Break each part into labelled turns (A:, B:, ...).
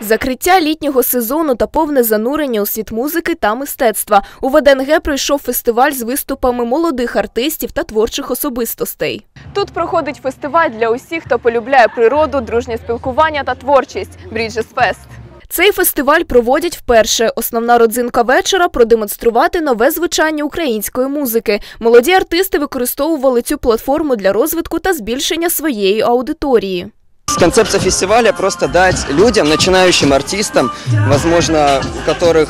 A: Закриття літнього сезону та повне занурення у світ музики та мистецтва. У ВДНГ пройшов фестиваль з виступами молодих артистів та творчих особистостей. Тут проходить фестиваль для усіх, хто полюбляє природу, дружнє спілкування та творчість. Bridges Fest. Цей фестиваль проводять вперше. Основна родзинка вечора продемонструвати нове звучання української музики. Молоді артисти використовували цю платформу для розвитку та збільшення своєї аудиторії.
B: Концепция фестиваля просто дать людям, начинающим артистам, возможно, у которых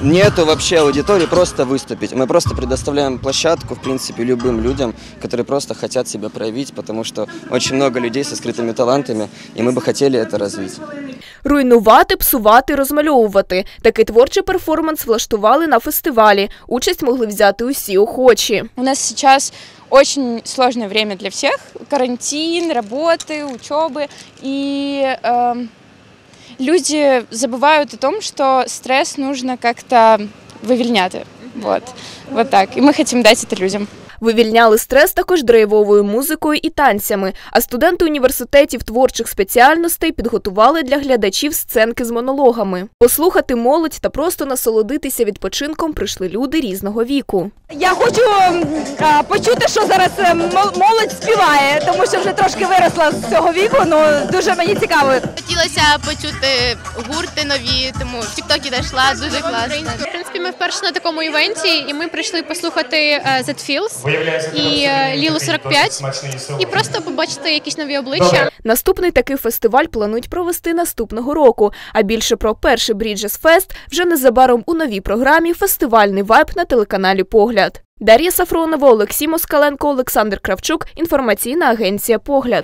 B: нету вообще аудитории, просто выступить. Мы просто предоставляем площадку, в принципе, любым людям, которые просто хотят себя проявить, потому что очень много людей со скрытыми талантами, и мы бы хотели это развить.
A: Руйнувати, псувати, розмальовувати. Такий творчий перформанс влаштували на фестивалі. Участь могли взяти усі охочі.
C: У нас сейчас очень сложное время для всех. Карантин, работы, учебы. И эм, люди забывают о том, что стресс нужно как-то вывільняти. Вот. Вот так. И мы хотим дать это людям.
A: Вивільняли стрес також драйвовою музикою і танцями. А студенти університетів творчих спеціальностей підготували для глядачів сценки з монологами. Послухати молодь та просто насолодитися відпочинком прийшли люди різного віку.
D: Я хочу а, почути, що зараз е, молодь співає, тому що вже трошки виросла з цього віку. Ну дуже мені цікаво.
E: Хотілося почути гурти нові, тому в Тіктокі знайшла дуже класно.
F: В принципі, ми вперше на такому івенті, і ми прийшли послухати е, Z Feels і е, Лілу 45, і просто побачити якісь нові обличчя.
A: Наступний такий фестиваль планують провести наступного року. А більше про перший Bridges Fest вже незабаром у новій програмі Фестивальний вайб на телеканалі Погляд. Дар'я Сафронова, Олексій Москаленко, Олександр Кравчук. Інформаційна агенція Погляд.